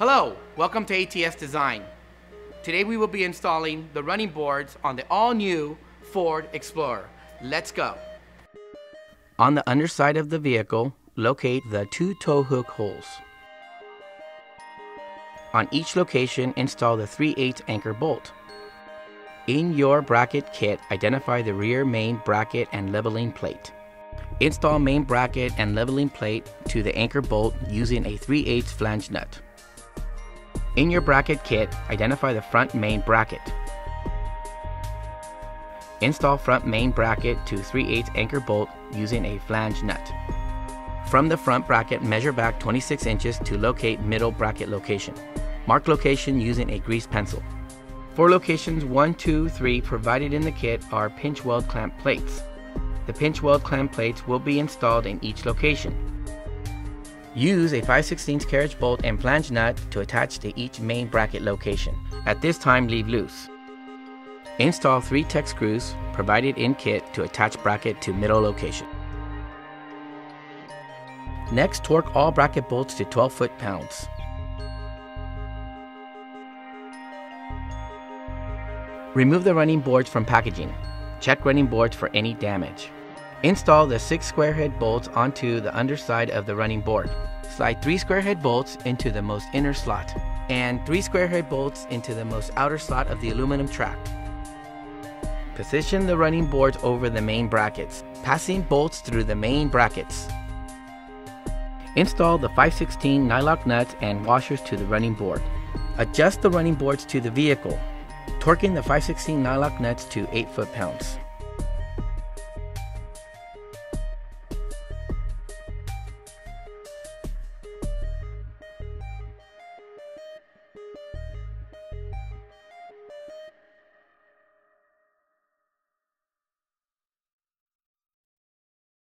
Hello, welcome to ATS Design. Today we will be installing the running boards on the all-new Ford Explorer. Let's go. On the underside of the vehicle, locate the two tow hook holes. On each location, install the 3 8 anchor bolt. In your bracket kit, identify the rear main bracket and leveling plate. Install main bracket and leveling plate to the anchor bolt using a 3 8 flange nut. In your bracket kit, identify the front main bracket. Install front main bracket to 3 8 anchor bolt using a flange nut. From the front bracket, measure back 26 inches to locate middle bracket location. Mark location using a grease pencil. For locations 1, 2, 3 provided in the kit are pinch weld clamp plates. The pinch weld clamp plates will be installed in each location. Use a 5 16 carriage bolt and flange nut to attach to each main bracket location. At this time, leave loose. Install 3 Tek screws provided in kit to attach bracket to middle location. Next, torque all bracket bolts to 12 foot-pounds. Remove the running boards from packaging. Check running boards for any damage. Install the 6 square head bolts onto the underside of the running board. Slide 3 square head bolts into the most inner slot and 3 square head bolts into the most outer slot of the aluminum track. Position the running boards over the main brackets, passing bolts through the main brackets. Install the 516 nylock nuts and washers to the running board. Adjust the running boards to the vehicle, torquing the 516 nylock nuts to 8 foot-pounds.